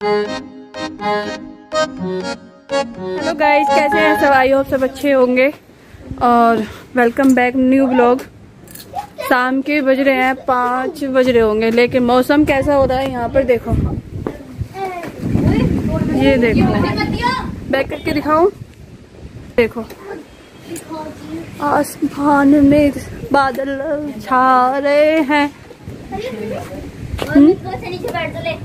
Hello guys कैसे हैं? सब आई होप सब अच्छे होंगे। और वेलकम बैक न्यू ब्लॉग शाम के बज रहे हैं, पाँच बज रहे होंगे, लेकिन मौसम कैसा हो रहा है यहाँ पर देखो। ये देखो। बैक करके दिखाऊँ? देखो। आसमान में बादल छा रहे हैं?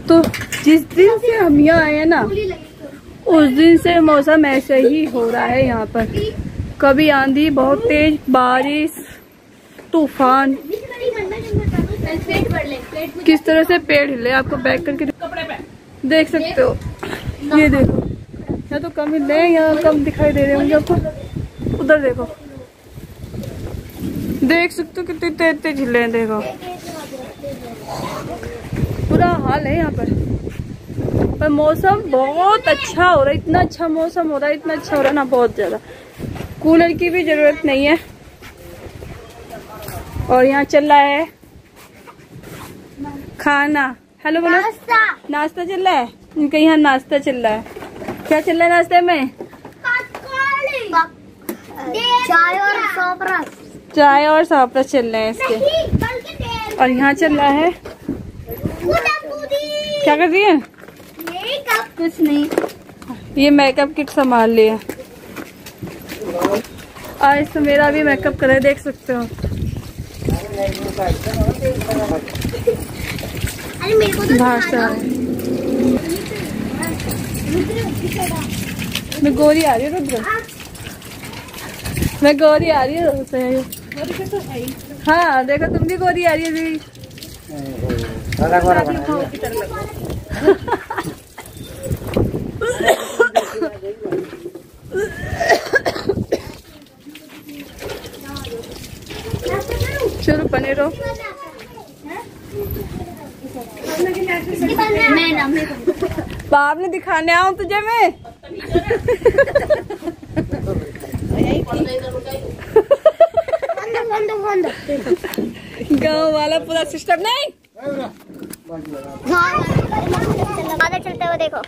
तो जिस दिन से हम यहाँ आए हैं ना उस दिन से मौसम ऐसे ही हो रहा है यहाँ पर। कभी आंधी बहुत तेज बारिश तूफ़ान। किस तरह से पेड़ हिले आपको बैक करके देख सकते हो। ये देखो। यहाँ तो कम हिले यहाँ कम दिखाई दे रहे होंगे आपको। उधर देखो। देख सकते हो कितने तेज तेज हिले देखो। बुरा हाल है यहाँ पर। पर मौसम बहुत अच्छा हो रहा है। इतना अच्छा मौसम हो रहा है इतना अच्छा हो रहा है ना बहुत ज़्यादा। कूलर की भी ज़रूरत नहीं है। और यहाँ चल रहा है खाना। हेलो बोलो। नाश्ता। चल रहा है? इनका यहाँ नाश्ता चल रहा है। क्या चल रहा है नाश्ते में? चाय और सौपरस चाय और सापरस चल रहे हैं इसके। और यहाँ चल रहा है। क्या कर रही है? कुछ नहीं ये मेकअप किट संभाल लिया आज तो मेरा भी मेकअप करे देख सकते हो। मैं गोरी आ रही हूँ मैं गोरी आ रही हूँ। हाँ देखो तुम भी गोरी आ रही है दीदी। चलो बने रहो मैं ना मैं बाप ने दिखाने आऊँ तुझे मैं बंद बंद बंद गाँव वाला पूरा सिस्टम नहीं! आगे चलते हुए देखो।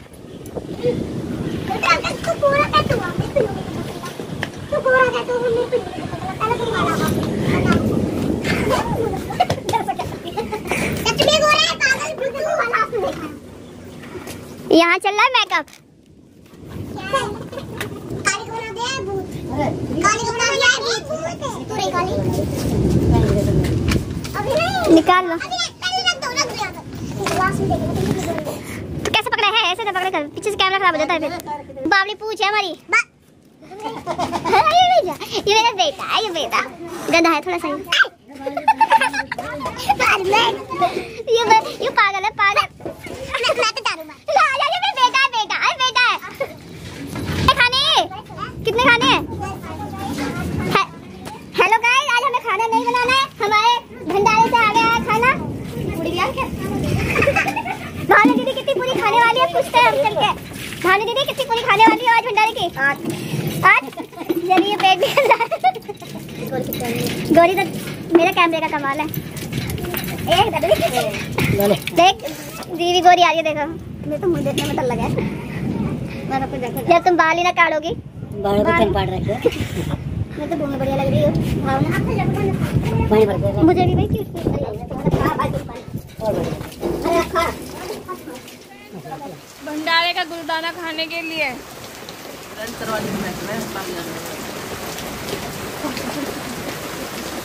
तो यहाँ चल रहा है मेकअप निकाल लो। तो कैसे पकड़ा है? ऐसे पकड़े कर। पीछे से कैमरा खराब हो जाता है फिर। बावली पूछ है हमारी। ये मेरा बेटा है, ये बेटा। गधा है, थोड़ा सा ये ये पागल है पागल मैं तो दारू मार ये मेरा बेटा है बेटा है बेटा है ए, खाने कितने खाने हैं है- हेलो गाइस आज हमें खाना नहीं बनाना है हमारे भंडारे से आ गया है खाना पूरी यार क्या भानु दीदी कितनी पूरी खाने वाली है पूछते हैं हम चल भानु दीदी कितनी पूरी खाने वाली है आज भंडारे की? आज आज चलिए पेट भी गौरी तो मेरा कैमरे का कमाल है। एक देख दीदी गौरी आ रही है देखो। मैं तो मुझे देखने में डर लगा है जब तुम बाल ही ना काटोगी मैं तो बहुत बढ़िया लग रही हूँ। मुझे भी भाई क्यों भंडारे का गुरुदाना खाने के लिए।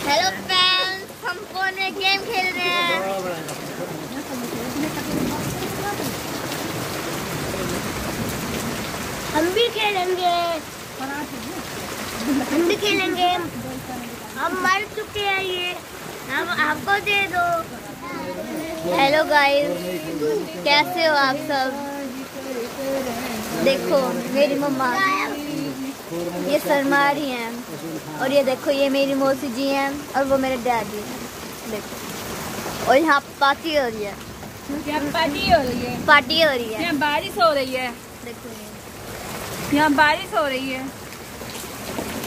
हेलो फ्रेंड्स हम फ़ोन में गेम खेल रहे हैं। हम भी खेलेंगे। हम भी खेलेंगे। हम मर चुके हैं ये। हम आपको दे दो। हेलो गाइस कैसे हो आप सब? देखो मेरी मम्मा ये शर्मा रही हैं। और ये देखो ये मेरी मौसी जी हैं और वो मेरे डैडी हैं। देखो। और यहाँ पार्टी हो रही है। पार्टी हो रही है। पार्टी हो रही है। यहाँ बारिश हो रही है। देखो यहाँ बारिश हो रही है।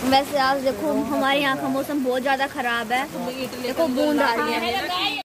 वैसे आप देखो हमारे यहाँ का मौसम बहुत ज़्यादा खराब है। देखो बूंद आ रही है।